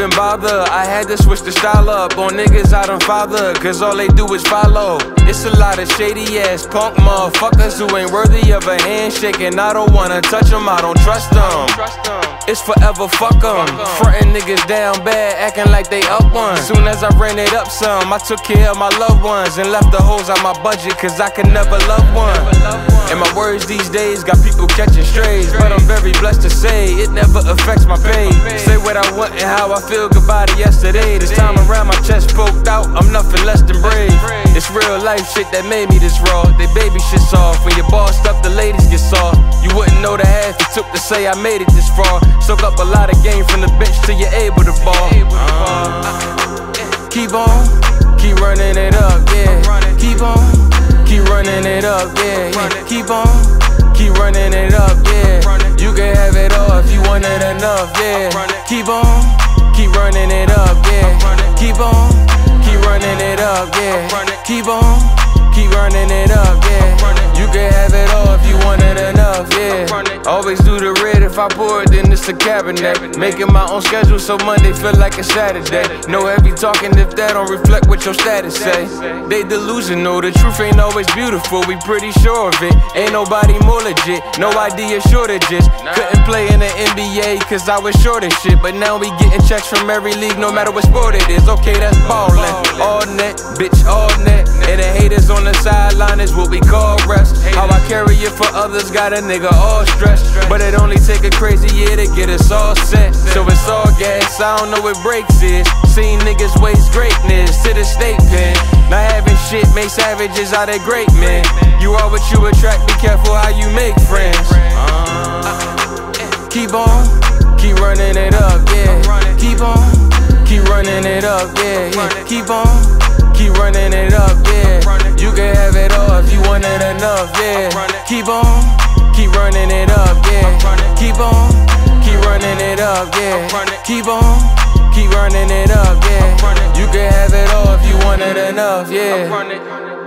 even bother. I had to switch the style up on niggas I don't father, cause all they do is follow. It's a lot of shady ass punk motherfuckers who ain't worthy of a handshake, and I don't wanna touch them, I don't trust them. It's forever fuck them. Frontin' niggas down bad, acting like they up one. Soon as I ran it up some, I took care of my loved ones and left the hoes out my budget, cause I could never love one. And my words these days got people catching strays, but I'm very blessed to say it never affects my pay. Say what I want and how I feel goodbye to yesterday. This time around, my chest poked out, I'm nothing less than brave. It's real life shit that made me this raw. They baby shit soft. When you're bossed up, the ladies get soft. You wouldn't know the half it took to say I made it this far. Soak up a lot of game from the bench till you're able to ball. Uh, keep on, keep running it up, yeah. Keep on, keep running it up, yeah. yeah. Keep on, keep running it up, yeah. You can have it all if you want it enough, yeah. Keep on, keep running it up, yeah. Keep on, keep running it up, yeah. Keep on, keep running it up, yeah. You can have it all if you want it enough, yeah. Always do the I it, then it's a cabinet. Making my own schedule so Monday feel like a Saturday. No heavy talking if that don't reflect what your status say. They delusional, the truth ain't always beautiful, we pretty sure of it. Ain't nobody more legit, no idea shortages. Couldn't play in the NBA cause I was short as shit. But now we getting checks from every league, no matter what sport it is. Okay, that's ballin'. All net, bitch, all net. And the it for others got a nigga all stressed. But it only take a crazy year to get us all set. So it's all gas, I don't know what brakes is. Seen niggas waste greatness to the state pen. Not having shit make savages out of great men. You are what you attract, be careful how you make friends. Uh, keep on, keep running it up, yeah. Keep on, keep running it up, yeah. yeah. Keep on, keep running it up, yeah. You can have it all if you want it enough, yeah. Keep on, keep running it up, yeah. Keep on, keep running it up, yeah. Keep on, keep running it up, yeah. You can have it all if you want it enough, yeah.